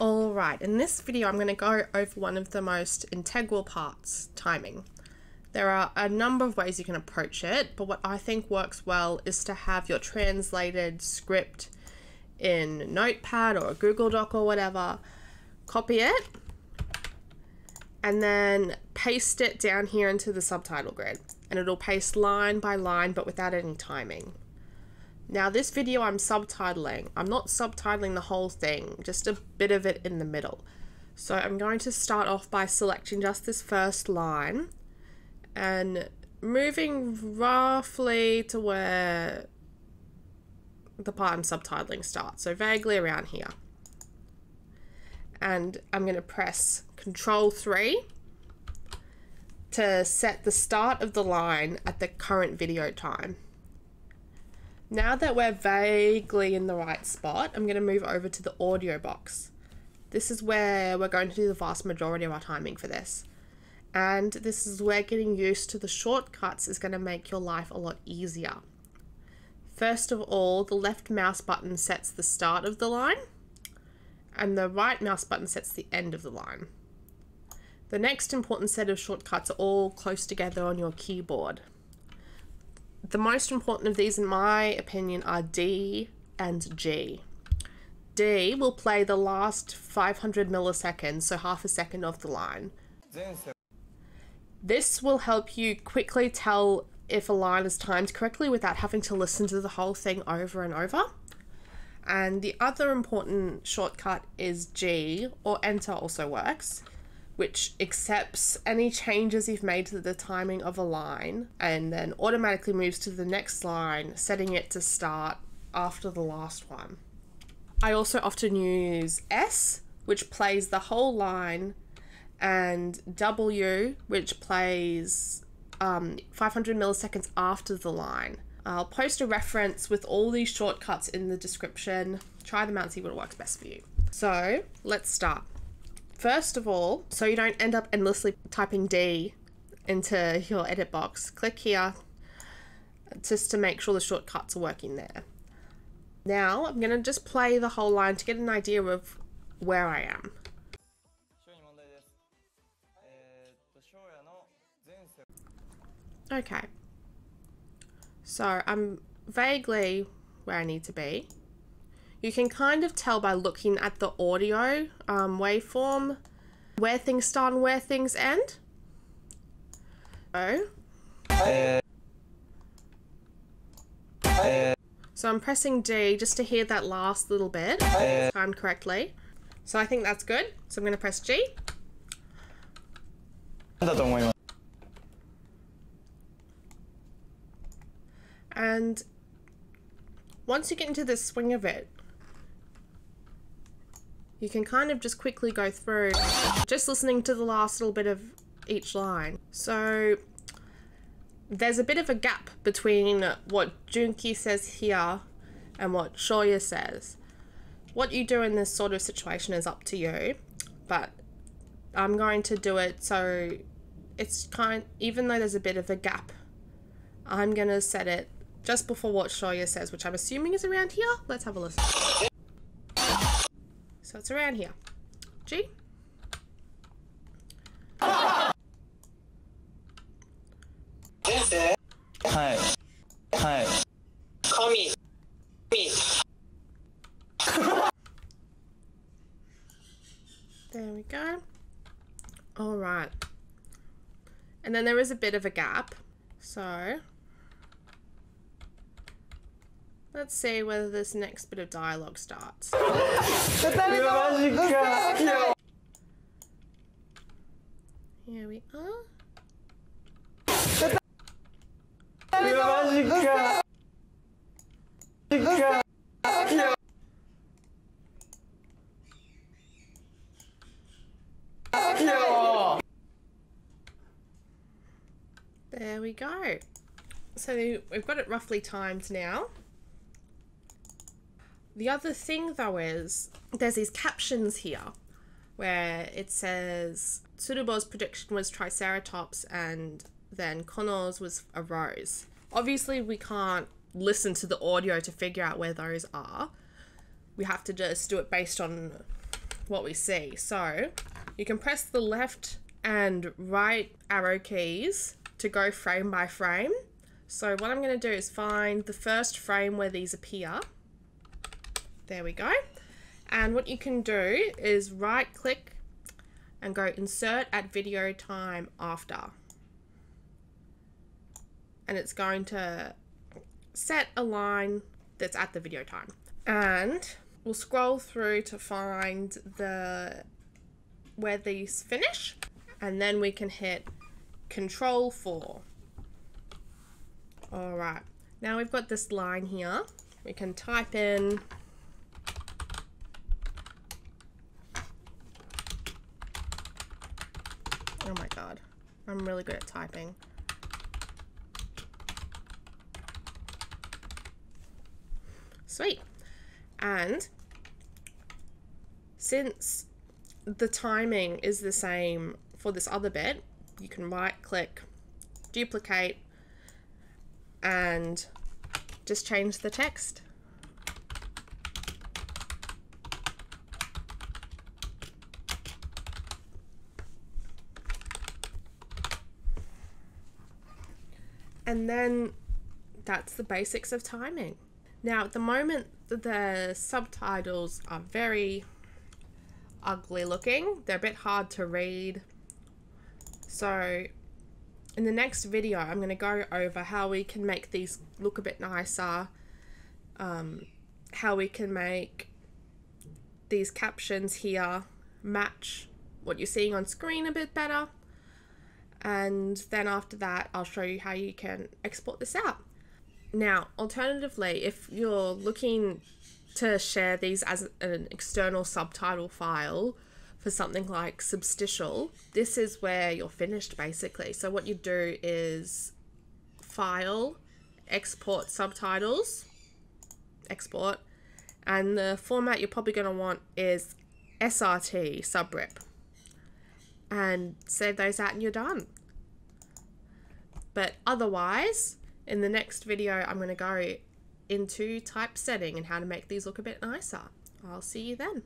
Alright, in this video I'm going to go over one of the most integral parts, timing. There are a number of ways you can approach it, but what I think works well is to have your translated script in Notepad or a Google Doc or whatever, copy it, and then paste it down here into the subtitle grid. And it'll paste line by line but without any timing. Now this video I'm subtitling. I'm not subtitling the whole thing, just a bit of it in the middle. So I'm going to start off by selecting just this first line and moving roughly to where the part I'm subtitling starts. So vaguely around here. And I'm going to press Control 3 to set the start of the line at the current video time. Now that we're vaguely in the right spot, I'm going to move over to the audio box. This is where we're going to do the vast majority of our timing for this. And this is where getting used to the shortcuts is going to make your life a lot easier. First of all, the left mouse button sets the start of the line, and the right mouse button sets the end of the line. The next important set of shortcuts are all close together on your keyboard the most important of these, in my opinion, are D and G. D will play the last 500 milliseconds, so half a second of the line. This will help you quickly tell if a line is timed correctly without having to listen to the whole thing over and over. And the other important shortcut is G, or Enter also works which accepts any changes you've made to the timing of a line and then automatically moves to the next line, setting it to start after the last one. I also often use S, which plays the whole line, and W, which plays um, 500 milliseconds after the line. I'll post a reference with all these shortcuts in the description. Try them out and see what works best for you. So let's start. First of all, so you don't end up endlessly typing D into your edit box, click here just to make sure the shortcuts are working there. Now I'm going to just play the whole line to get an idea of where I am. Okay. So I'm vaguely where I need to be. You can kind of tell by looking at the audio um, waveform where things start and where things end. So, so I'm pressing D just to hear that last little bit timed correctly. So I think that's good. So I'm going to press G. And once you get into the swing of it, you can kind of just quickly go through just listening to the last little bit of each line. So there's a bit of a gap between what Junki says here and what Shoya says. What you do in this sort of situation is up to you, but I'm going to do it so it's kind even though there's a bit of a gap, I'm gonna set it just before what Shoya says, which I'm assuming is around here. Let's have a listen. So it's around here. G? Hi. Hi. Call me. Me. there we go. All right. And then there is a bit of a gap. So Let's see whether this next bit of dialogue starts. Here we are. There we go. So we've got it roughly timed now. The other thing though is there's these captions here where it says Tsurubo's prediction was Triceratops and then Kono's was a rose. Obviously we can't listen to the audio to figure out where those are. We have to just do it based on what we see. So you can press the left and right arrow keys to go frame by frame. So what I'm going to do is find the first frame where these appear. There we go. And what you can do is right click and go insert at video time after. And it's going to set a line that's at the video time. And we'll scroll through to find the where these finish and then we can hit control 4 all right now we've got this line here we can type in I'm really good at typing sweet and since the timing is the same for this other bit, you can right click, duplicate, and just change the text. And then that's the basics of timing. Now, at the moment, the subtitles are very ugly looking. They're a bit hard to read. So in the next video, I'm going to go over how we can make these look a bit nicer, um, how we can make these captions here match what you're seeing on screen a bit better. And then after that, I'll show you how you can export this out. Now, alternatively, if you're looking to share these as an external subtitle file for something like Substital, this is where you're finished basically. So what you do is file, export subtitles, export, and the format you're probably going to want is SRT subrip. And save those out and you're done. But otherwise, in the next video, I'm going to go into typesetting and how to make these look a bit nicer. I'll see you then.